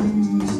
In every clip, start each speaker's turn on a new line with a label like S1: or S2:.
S1: Mm-hmm.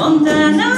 S1: Montana.